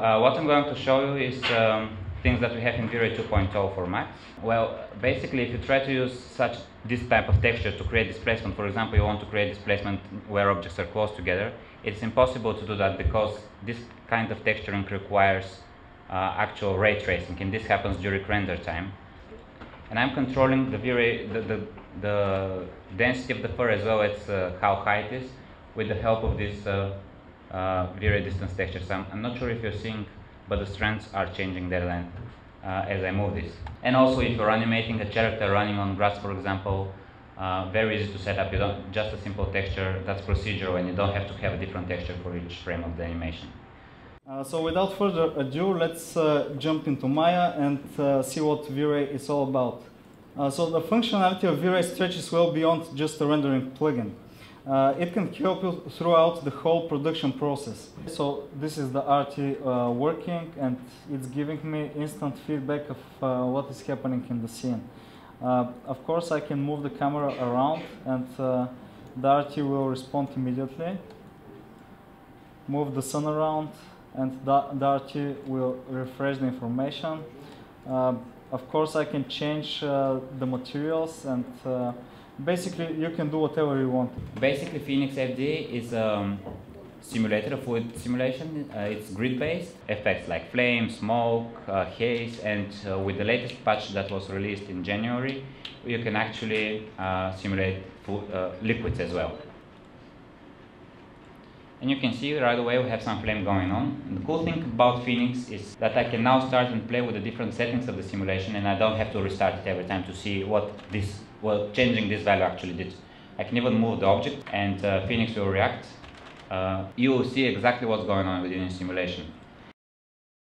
uh, what I'm going to show you is um, things that we have in V-Ray 2.0 for Max. Well, basically, if you try to use such this type of texture to create displacement, for example, you want to create displacement where objects are close together, it's impossible to do that because this kind of texturing requires uh, actual ray tracing, and this happens during render time. And I'm controlling the V-Ray, the, the, the, density of the fur as well as uh, how high it is with the help of this uh, V-Ray distance texture. So I'm, I'm, not sure if you're seeing, but the strands are changing their length uh, as I move this. And also if you're animating a character running on grass, for example, uh, very easy to set up. You don't just a simple texture that's procedural, and you don't have to have a different texture for each frame of the animation. Uh, so without further ado, let's uh, jump into Maya and uh, see what V-Ray is all about. Uh, so the functionality of V-Ray stretches well beyond just a rendering plugin. Uh, it can help you throughout the whole production process. So this is the RT uh, working and it's giving me instant feedback of uh, what is happening in the scene. Uh, of course I can move the camera around and uh, the RT will respond immediately. Move the sun around and the, the RT will refresh the information. Uh, of course I can change the materials and basically you can do whatever you want. Basically Phoenix FD is a um, simulator, a fluid simulation. Uh, it's grid-based effects like flame, smoke, uh, haze, and uh, with the latest patch that was released in January, you can actually uh, simulate uh, liquids as well. And you can see right away we have some flame going on. And the cool thing about Phoenix is that I can now start and play with the different settings of the simulation and I don't have to restart it every time to see what this, well, changing this value actually did. I can even move the object and uh, Phoenix will react. Uh, you will see exactly what's going on within the simulation.